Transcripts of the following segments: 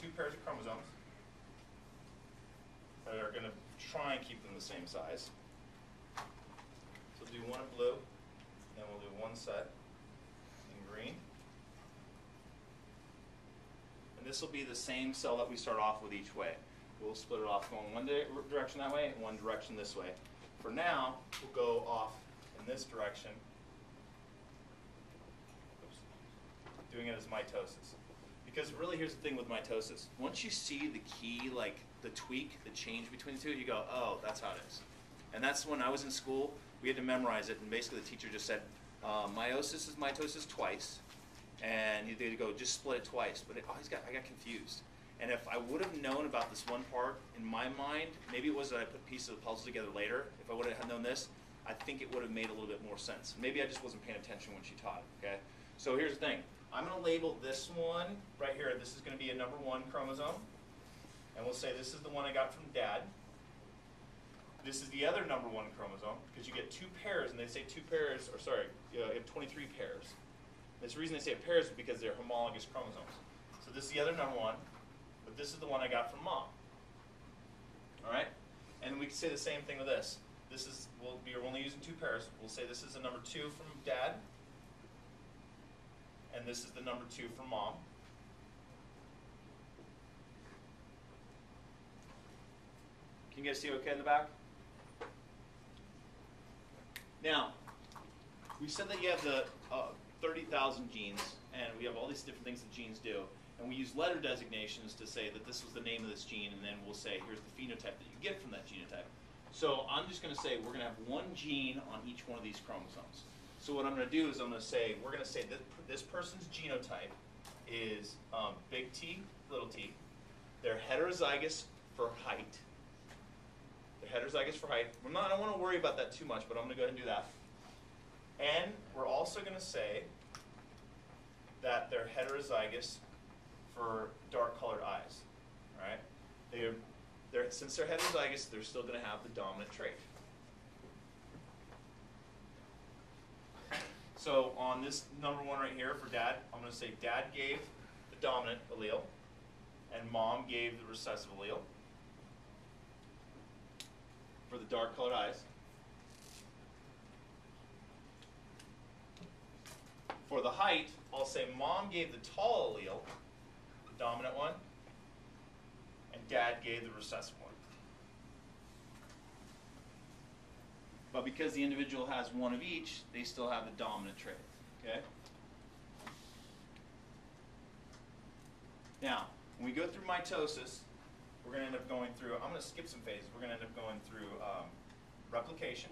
two pairs of chromosomes that are going to try and keep them the same size. So we'll do one in blue, then we'll do one set in green. And this will be the same cell that we start off with each way. We'll split it off going one di- direction that way and one direction this way. For now, we'll go off in this direction, Oops. doing it as mitosis. Because really, here's the thing with mitosis. Once you see the key, like the tweak, the change between the two, you go, oh, that's how it is. And that's when I was in school, we had to memorize it, and basically the teacher just said, uh, meiosis is mitosis twice, and to go just split it twice. But it always got, I got confused. And if I would have known about this one part in my mind, maybe it was that I put pieces of the puzzle together later. If I would have known this, I think it would have made a little bit more sense. Maybe I just wasn't paying attention when she taught it. Okay. So here's the thing. I'm going to label this one right here. This is going to be a number one chromosome, and we'll say this is the one I got from dad. This is the other number one chromosome because you get two pairs, and they say two pairs, or sorry, you have 23 pairs. This reason they say pairs is because they're homologous chromosomes. So this is the other number one, but this is the one I got from mom. All right, and we can say the same thing with this. This is we'll be only using two pairs. We'll say this is a number two from dad, and this is the number two for mom. Can you guys see okay in the back? Now, we said that you have the uh, 30,000 genes, and we have all these different things that genes do. And we use letter designations to say that this was the name of this gene, and then we'll say, here's the phenotype that you get from that genotype. So I'm just going to say we're going to have one gene on each one of these chromosomes. So what I'm going to do is I'm going to say, we're going to say that this person's genotype is um, big T, little t. They're heterozygous for height. They're heterozygous for height. We're not, I don't want to worry about that too much, but I'm going to go ahead and do that. And we're also going to say that they're heterozygous for dark colored eyes. Right? They're, they're, since they're heterozygous, they're still going to have the dominant trait. So on this number one right here for dad, I'm going to say dad gave the dominant allele, and mom gave the recessive allele for the dark colored eyes. For the height, I'll say mom gave the tall allele, the dominant one, and dad gave the recessive one. But because the individual has one of each, they still have the dominant trait. Okay? Now, when we go through mitosis, we're going to end up going through, I'm going to skip some phases. We're going to end up going through um, replication.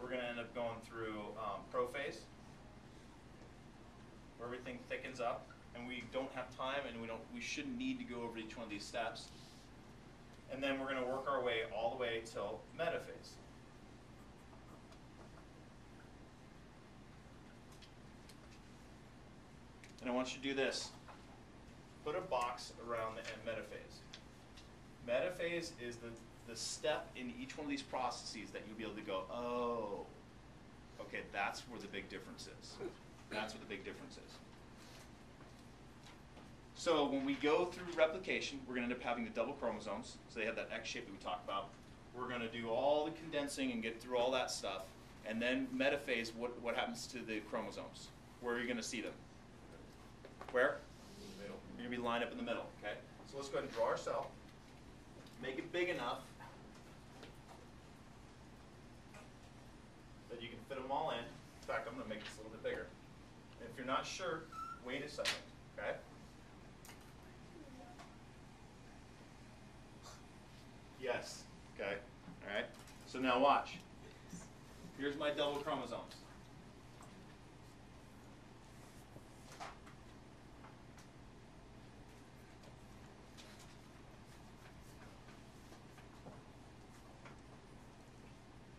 We're going to end up going through um, prophase, where everything thickens up, and we don't have time, and we don't, we shouldn't need to go over each one of these steps. And then we're going to work our way all the way till metaphase. And I want you to do this. Put a box around the metaphase. Metaphase is the, the step in each one of these processes that you'll be able to go, oh, okay, that's where the big difference is. That's where the big difference is. So when we go through replication, we're going to end up having the double chromosomes. So they have that X shape that we talked about. We're going to do all the condensing and get through all that stuff. And then metaphase, what, what happens to the chromosomes? Where are you going to see them? Where? In the middle. You're going to be lined up in the middle, okay? So let's go ahead and draw our cell. Make it big enough that you can fit them all in. In fact, I'm going to make this a little bit bigger. And if you're not sure, wait a second, okay? Yes, okay, all right. So now watch. Here's my double chromosomes.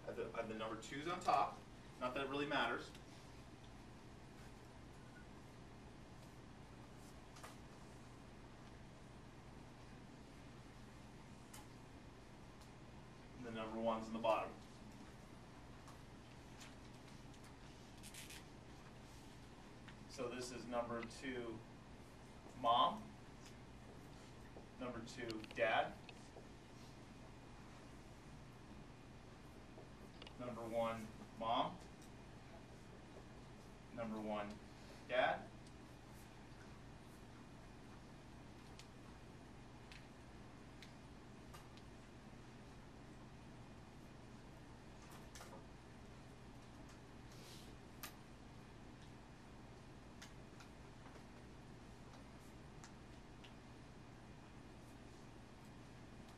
I have the, I have the number twos on top. Not that it really matters. Number one's in the bottom. So this is number two, mom. Number two, dad. Number one, mom. Number one, dad.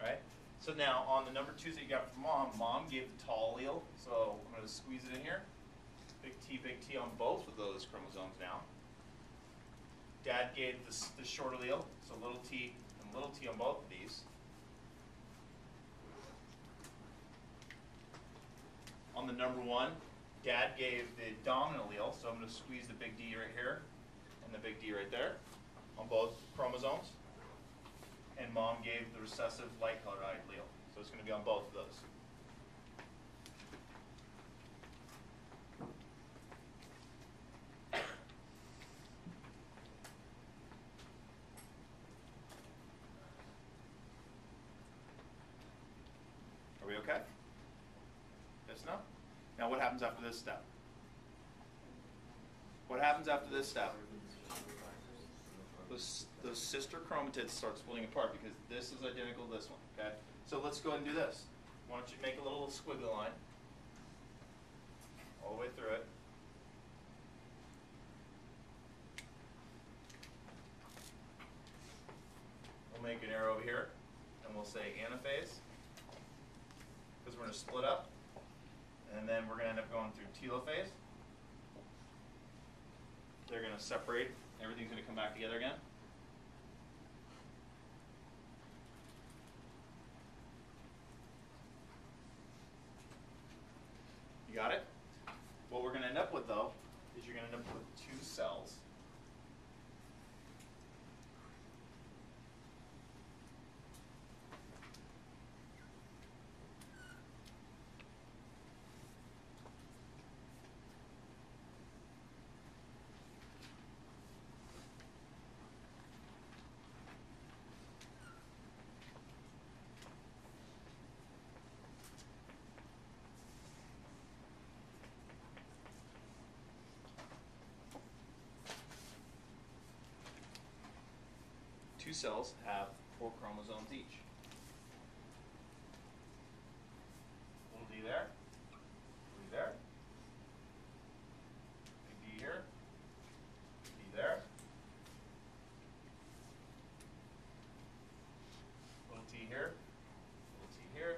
Right? So now on the number twos that you got from mom, mom gave the tall allele. So I'm going to squeeze it in here. Big T, big T on both of those chromosomes now. Dad gave the, the short allele, so little t and little t on both of these. On the number one, dad gave the dominant allele, so I'm going to squeeze the big D right here and the big D right there on both chromosomes and mom gave the recessive light eyed allele. So it's going to be on both of those. Are we okay? Yes, no? Now what happens after this step? What happens after this step? Those, those sister chromatids start splitting apart because this is identical to this one, okay? So let's go ahead and do this. Why don't you make a little squiggly line all the way through it. We'll make an arrow over here and we'll say anaphase because we're going to split up. And then we're going to end up going through telophase. They're going to separate. Everything's going to come back together again. You got it? What we're going to end up with, though, is you're going to end up with two cells. Two cells have four chromosomes each. Little d there, d there, big D here, D there, little t here, little t here,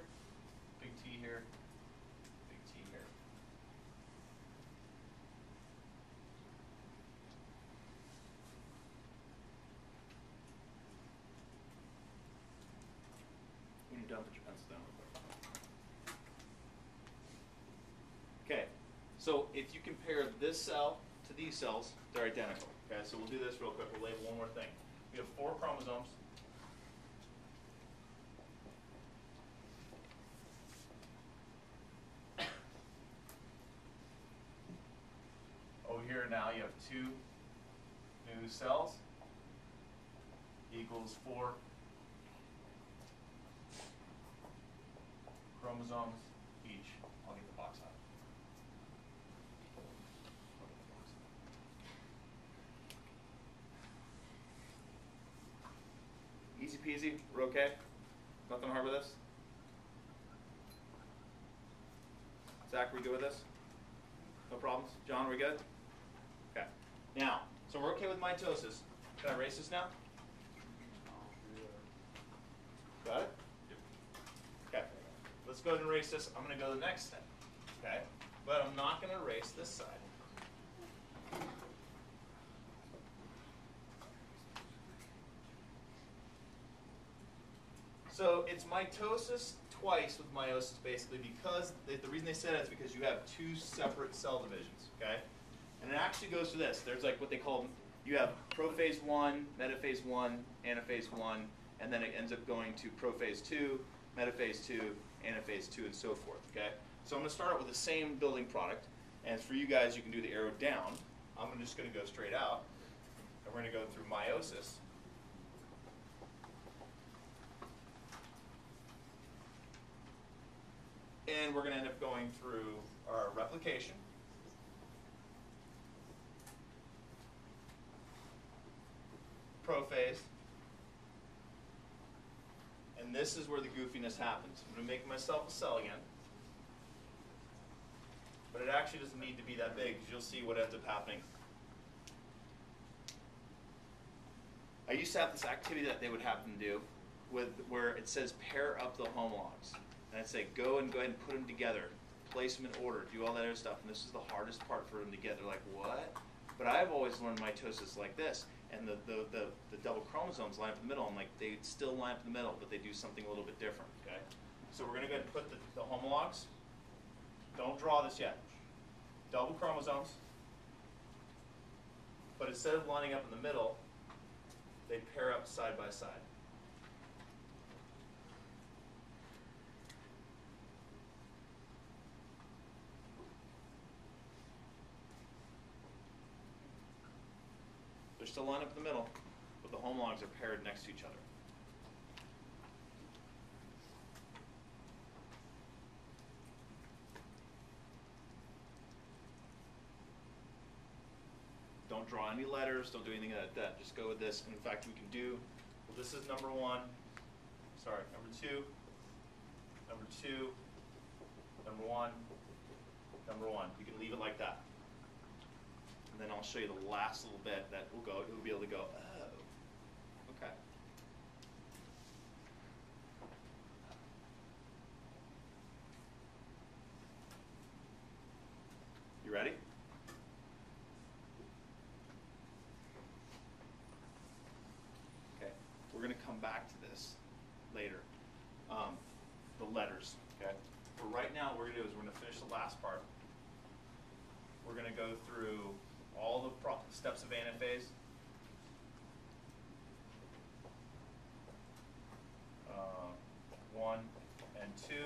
big T here, big T here. When you're done, put your pencil Okay, so if you compare this cell to these cells, they're identical. Okay, so we'll do this real quick. We'll label one more thing. We have four chromosomes. Over here now you have two new cells equals four chromosomes each. I'll get the box out. Easy peasy, we're okay? Nothing hard with this? Zach, we good with this? No problems? John, we good? Okay. Now, so we're okay with mitosis. Can I erase this now? Got it? Okay. Let's go ahead and erase this. I'm going to go to the next step. Okay? But I'm not going to erase this side. So it's mitosis twice with meiosis basically because the, the reason they said it is because you have two separate cell divisions, okay? And it actually goes to this. There's like what they call you have prophase one, metaphase one, anaphase one, and then it ends up going to prophase two, metaphase two, anaphase two, and so forth. Okay. So I'm going to start out with the same building product, and for you guys, you can do the arrow down. I'm just gonna go straight out, and we're gonna go through meiosis. And we're gonna end up going through our replication. Prophase. And this is where the goofiness happens. I'm gonna make myself a cell again. But it actually doesn't need to be that big, because you'll see what ends up happening. I used to have this activity that they would have them do with where it says pair up the homologs. And I'd say go and go ahead and put them together, place them in order, do all that other stuff. And this is the hardest part for them to get. They're like, what? But I've always learned mitosis like this. And the, the, the, the double chromosomes line up in the middle. I'm like, they still line up in the middle, but they do something a little bit different, okay? So we're gonna go ahead and put the, the homologs. Don't draw this yet. Double chromosomes. But instead of lining up in the middle, they pair up side by side. Still lined up in the middle, but the homologs are paired next to each other. Don't draw any letters, don't do anything like that. Just go with this. In fact, we can do, well, this is number one, sorry, number two, number two, number one, number one. You can leave it like that. Then I'll show you the last little bit that will go, you'll be able to go, oh, okay. You ready? Okay, we're gonna come back to this later. Um, the letters, okay? For right now, what we're gonna do is we're gonna finish the last part. We're gonna go through steps of anaphase. Uh, one and two,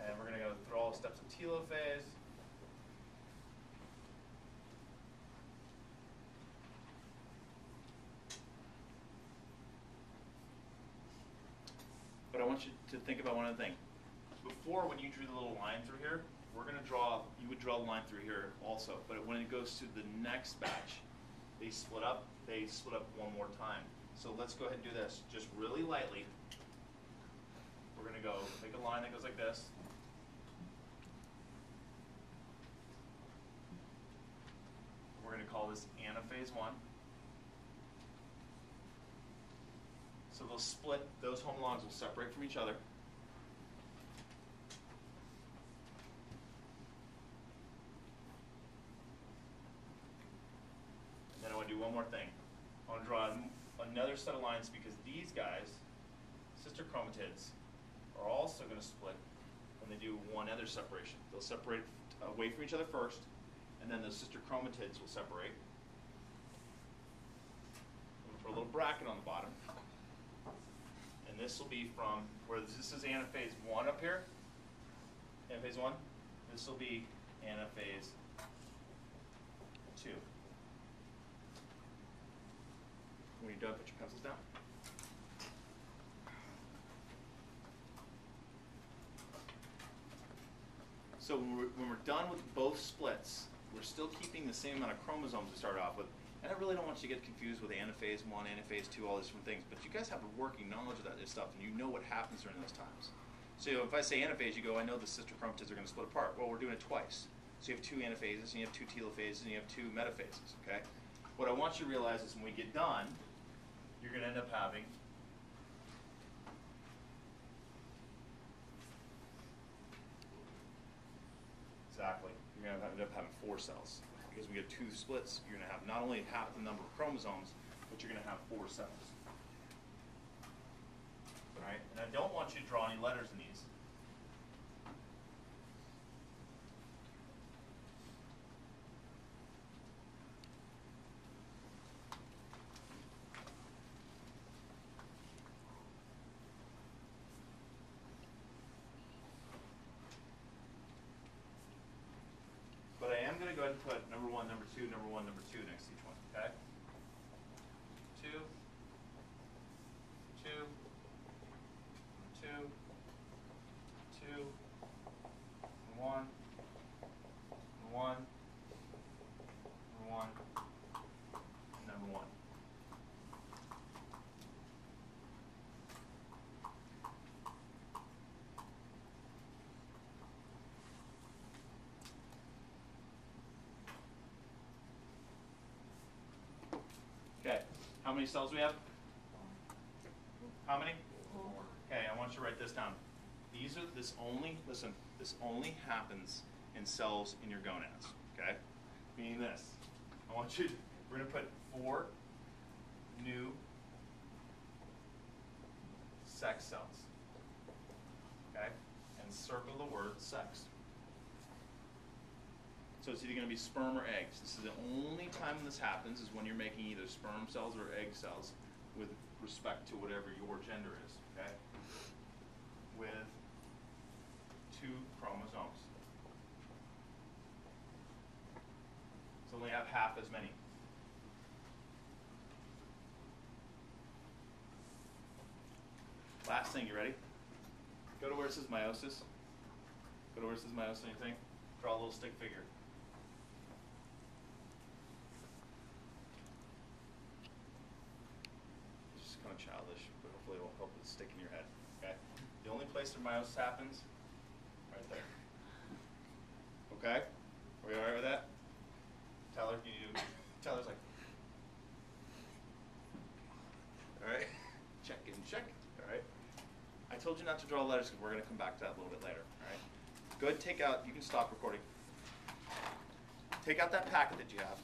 and we're gonna go through all the steps of telophase. But I want you to think about one other thing. Before, when you drew the little line through here, we're gonna draw, you would draw the line through here also, but when it goes to the next batch, they split up, they split up one more time. So let's go ahead and do this, just really lightly. We're gonna go, make a line that goes like this. We're gonna call this anaphase one. So they'll split, those homologs will separate from each other. Then I want to do one more thing. I want to draw another set of lines because these guys, sister chromatids, are also going to split when they do one other separation. They'll separate away from each other first, and then the sister chromatids will separate. I'm going to put a little bracket on the bottom. And this will be from, where this is anaphase one up here, anaphase one, this will be anaphase two. Put your pencils down. So when we're, when we're done with both splits, we're still keeping the same amount of chromosomes we started off with. And I really don't want you to get confused with anaphase one, anaphase two, all these different things. But you guys have a working knowledge of that stuff, and you know what happens during those times. So if I say anaphase, you go, I know the sister chromatids are going to split apart. Well, we're doing it twice. So you have two anaphases, and you have two telophases, and you have two metaphases. Okay. What I want you to realize is when we get done, you're going to end up having Exactly. You're gonna end up having four cells. Because we get two splits, you're gonna have not only half the number of chromosomes, but you're gonna have four cells. Alright, and I don't want you to draw any letters in these. Put number one, number two, number one, number two next to each one, okay? Two, two, two, two, one, one, one, and number one. Okay, how many cells we have? How many? Okay, I want you to write this down. These are, this only, listen, this only happens in cells in your gonads, okay? Meaning this, I want you, To, we're gonna put four new sex cells, okay? And circle the word sex. So it's either gonna be sperm or eggs. This is the only time this happens is when you're making either sperm cells or egg cells with respect to whatever your gender is, okay? With two chromosomes. So only have half as many. Last thing, you ready? Go to where it says meiosis. Go to where it says meiosis, anything? Draw a little stick figure. It's just kind of childish, but hopefully it will help it stick in your head. Okay? The only place where meiosis happens, right there. Okay? Are we alright with that? Tyler, can you? Tyler's like. Alright? Check and check. Alright? I told you not to draw letters because we're going to come back to that a little bit later. Alright? Go ahead and take out, you can stop recording. Take out that packet that you have.